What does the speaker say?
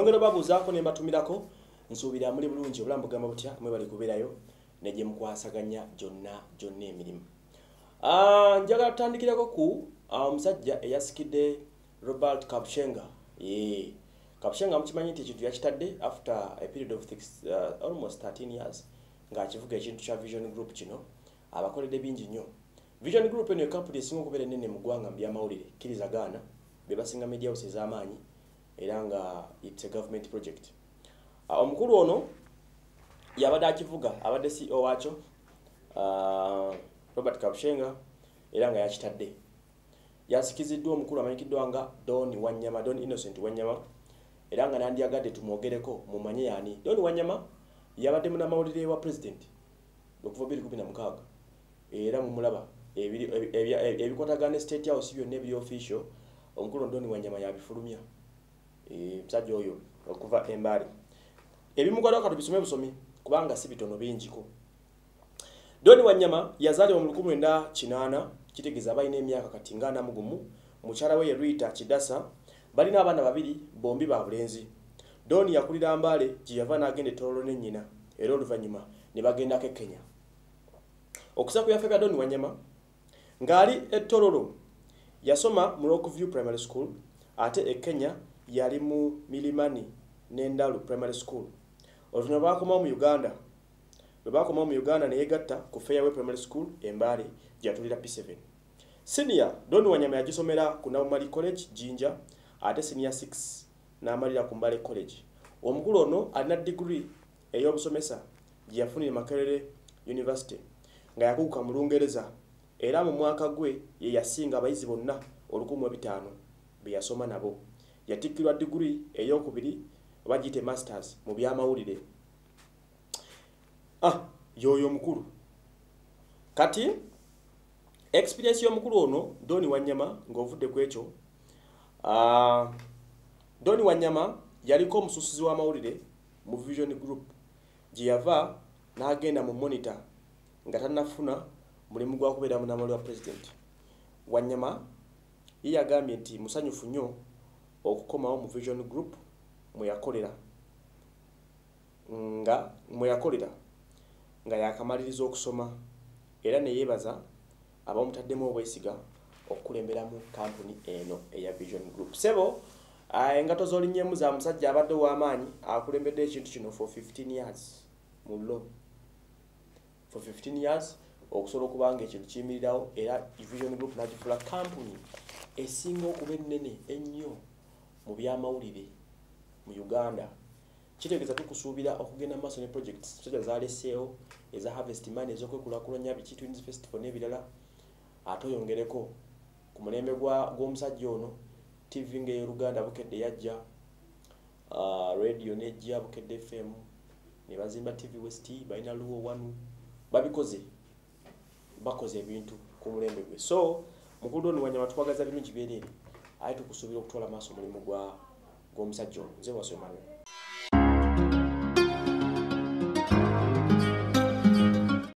nyongera babuuzaako ne mbatumirako nsuubira muli bulungi obulamu bugamba butya mwe bali kubeerayo ne gye mukwasaganya gyonna gyonna emirimu. Ah, njagala tutandikireko ku ah, omusajja eyasikidde robert kapshenga ye kapshenga mukimanyi nti ekintu yakitadde after a period of six, uh, almost 13 years ng'akivuga ekintu kya vision group kino abakoledde bingi nnyo. Vision group eno ekampuni esinga okubeera ennene mu ggwanga mu byamawulire kkiriza gaana be basinga media house ez'amaanyi era nga its a government project. Uh, omukulu ono yabadde akivuga abadde ceo waakyo uh, robert kapshenga era nga yakitadde. Yasikiziddwa omukulu amanyikiddwa nga don wanyama don innocent wanyama era nga nandyagadde tumwogereko mumanye yaani. Don wanyama yabadde munamawulire wa president okuva 2016 era mumulaba ebikwatagana state house byonna ebiri official omukulu don wanyama yabifulumya musajja oyo okuva embaale ebimukwatako katubisome busomi kubanga si bitono bingiko doni wanyama yazaalibwa mu 1980 kitegeeza balina emyaka kati nga ana mugumu mukyala we ye rita kidasa balina abaana babiri bombi ba bulenzi. Doni yakulira mbaale gye yava n'agenda etololo ne nnyina era oluvannyuma ne bagendako e kenya. Okusa ku byafa bya doni wanyama ng'ali etololo yasoma mu rockview primary school ate e kenya yali mu milimani n'endalu primary school. Oluvannyuma baakomawo mu uganda bwe baakomawo mu uganda ne yegatta ku fairway primary school embaale gyatulira p7 senior doni wanyama yagisomera ku nabumali college jinja ate senior 6 n'amalira ku mbale college. Omukulu ono alina diguri ey'obusomesa gye yafunire makerere university nga yakuguka mu lungereza era mu mwaka gwe ye yasinga abayizi bonna 1500 be yasoma nabo yatikkirwa diguri ey'okubiri oba giyite masters mu byamawulire. Ah yoyo omukulu. Kati experience y'omukulu ono doni wanyama ng'ovudde ku ekyo ah, doni wanyama yaliko omususuzi w'amawulire mu vision group. Gye yava n'agenda mu monitor nga tannafuna mulimu gwa kubeera munamali wa president. Wanyama ye yagambye nti musanyufu nnyo okukomawo mu vision group mwe yakolera. Nga mwe yakolera nga yakamaliriza okusoma era ne yeebaza abamutaddemu obwesiga okukulemberamu kampuni eno eya vision group. Sebo ah, engato z'olinnyemu za musajja abadde ow'amaanyi akulembedde ekintu kino for 15 years mu law for 15 years okusobola okuba nga ekintu kiyimirirawo era vision group nagifuula kampuni esinga okuba ennene ennyo mu byamawulire mu uganda. Kitegeeza tukusuubira okugenda mu maaso ne projects soja zaleseewo eza harvest money ez'okwekulakulanya biki twins festival n'ebirala ate oyongereko ku mulembe gw'omusajja ono tv ng'eyoluganda bukedde yajja radio nejja bukedde fm ne bazimba tv west balina luwo wanu babikoze bakoze ebintu ku mulembe gwe. So mukulu oni wanyama tukwagaza birungi byereere aye tukusuubira okutwala maaso omulimu gwa gw'omusajja ono. Nze wasomano